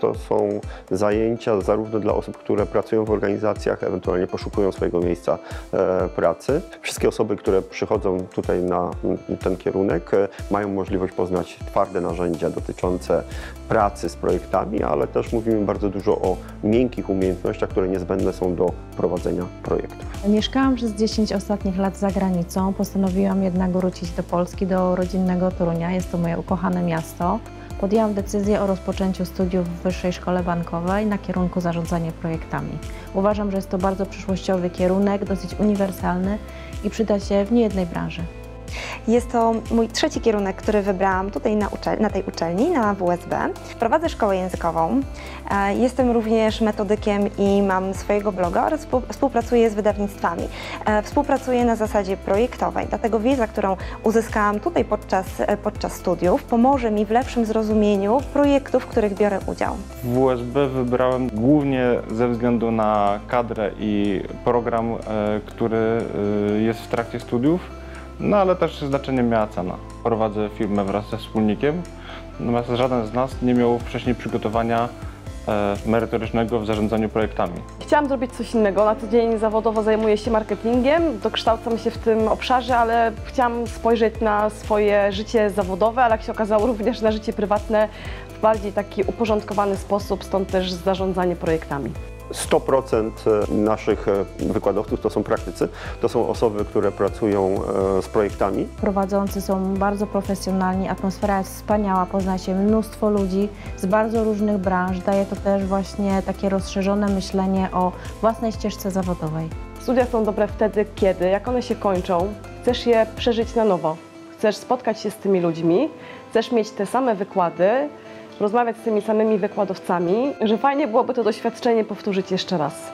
to są zajęcia zarówno dla osób, które pracują w organizacjach, ewentualnie poszukują swojego miejsca e, pracy. Wszystkie osoby, które przychodzą tutaj na ten kierunek, e, mają możliwość poznać twarde narzędzia dotyczące pracy z projektami, ale też mówimy bardzo dużo o miękkich umiejętnościach, które niezbędne są do prowadzenia projektów. Mieszkałam przez 10 ostatnich lat za granicą. Postanowiłam jednak wrócić do Polski, do rodzinnego Torunia. Jest to moje ukochane miasto. Podjęłam decyzję o rozpoczęciu studiów w Wyższej Szkole Bankowej na kierunku zarządzanie projektami. Uważam, że jest to bardzo przyszłościowy kierunek, dosyć uniwersalny i przyda się w niejednej branży. Jest to mój trzeci kierunek, który wybrałam tutaj na, na tej uczelni, na WSB. Prowadzę szkołę językową. E, Jestem również metodykiem i mam swojego bloga oraz współ- współpracuję z wydawnictwami. E, Współpracuję na zasadzie projektowej, dlatego wiedza, którą uzyskałam tutaj podczas, e, podczas studiów, pomoże mi w lepszym zrozumieniu projektów, w których biorę udział. WSB wybrałem głównie ze względu na kadrę i program, który jest w trakcie studiów, no ale też znaczenie miała cena. Prowadzę firmę wraz ze wspólnikiem, natomiast żaden z nas nie miał wcześniej przygotowania e, merytorycznego w zarządzaniu projektami. Chciałam zrobić coś innego. Na co dzień zawodowo zajmuję się marketingiem, dokształcam się w tym obszarze, ale chciałam spojrzeć na swoje życie zawodowe, ale jak się okazało również na życie prywatne w bardziej taki uporządkowany sposób, stąd też zarządzanie projektami. 100% naszych e, wykładowców to są praktycy, to są osoby, które pracują e, z projektami. Prowadzący są bardzo profesjonalni, atmosfera jest wspaniała, pozna się mnóstwo ludzi z bardzo różnych branż. Daje to też właśnie takie rozszerzone myślenie o własnej ścieżce zawodowej. Studia są dobre wtedy, kiedy, jak one się kończą, chcesz je przeżyć na nowo. Chcesz spotkać się z tymi ludźmi, chcesz mieć te same wykłady, rozmawiać z tymi samymi wykładowcami, że fajnie byłoby to doświadczenie powtórzyć jeszcze raz.